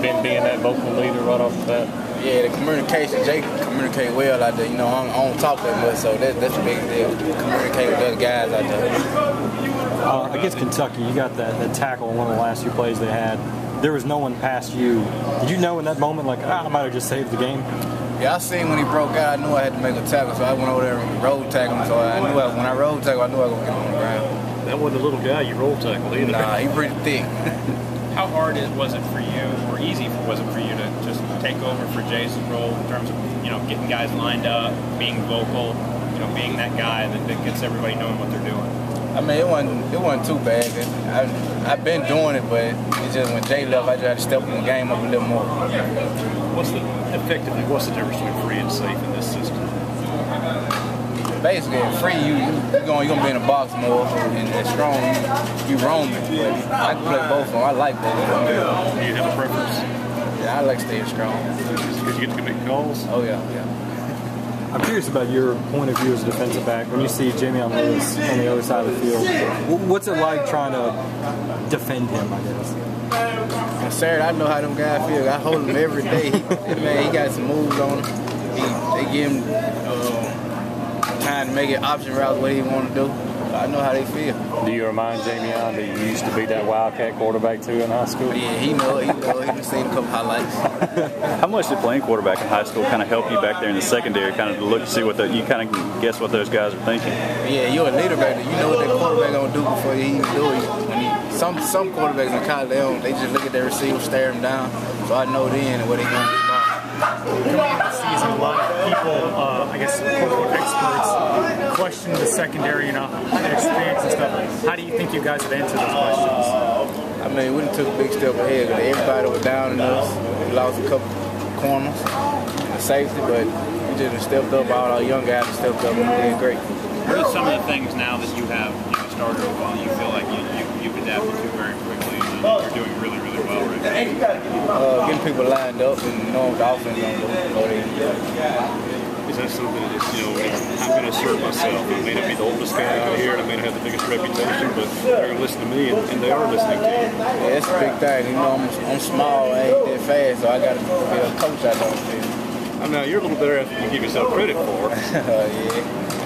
been being that vocal leader right off the bat? Yeah, the communication. Jake communicate well out there. You know, I don't, I don't talk that much, so that, that's a big deal. Communicate with other guys out there. Uh, against Kentucky, you got that, that tackle in one of the last few plays they had. There was no one past you. Did you know in that moment, like, ah, I might have just saved the game? Yeah, I seen when he broke out, I knew I had to make a tackle, so I went over there and road tackled him. So I knew I, when I road tackle, I knew I was going to get him on the ground. That wasn't a little guy you roll tackle either. Nah, he pretty thick. How hard was it for you, or easy was it for you to just take over for Jay's role in terms of you know getting guys lined up, being vocal, you know, being that guy that, that gets everybody knowing what they're doing? I mean, it wasn't it wasn't too bad. I I've been doing it, but it's just when Jay left, I just had to step the game up a little more. What's the effectively? What's the difference between free and safe in this system? Basically, free you you going you gonna be in the box more, and, and strong you, you roaming. But I can play both of them. I like both of them. Do you have a preference? Yeah, I like staying strong. Because you get to make calls. Oh yeah, yeah. I'm curious about your point of view as a defensive back when you see Jamie Lewis on the other side of the field. What's it like trying to defend him? I guess. And Saturday, I know how them guys feel. I hold him every day. Man, he got some moves on him. He, they give him uh, time to make it option route what he want to do. I know how they feel. Do you remind Jamie on that you used to be that Wildcat quarterback too in high school? Yeah, he know. He know. He seen a couple highlights. How much did playing quarterback in high school kind of help you back there in the secondary, kind of look to see what the, you kind of guess what those guys are thinking? Yeah, you're a leader back there. You know what that quarterback gonna do before he even do it. When he, some some quarterbacks in college, they don't. They just look at their receiver, stare him down. So I know then what they gonna do. Coming into the season, a lot of people, uh, I guess, quote experts, question the secondary, you know, experience and stuff. How do you think you guys have answered those questions? I mean, we took a big step ahead. Everybody was down in us. We lost a couple corners and safety, but we just stepped up. All our young guys stepped up and did great. What are some of the things now that you have you know, started on you feel like you, you, you've adapted to very quickly and you're doing really, really well right now? Uh, getting people lined up and knowing what the offense going to do. Is that something that's, you know, I'm going to assert myself. I may not be the oldest guy out here and I may not have the biggest reputation, but they're going to listen to me and, and they are listening to you. Yeah, that's a big thing. You know, I'm, I'm small, I ain't that fast, so I got to be a coach out there. I mean, you're a little better than you give yourself credit for. uh, yeah.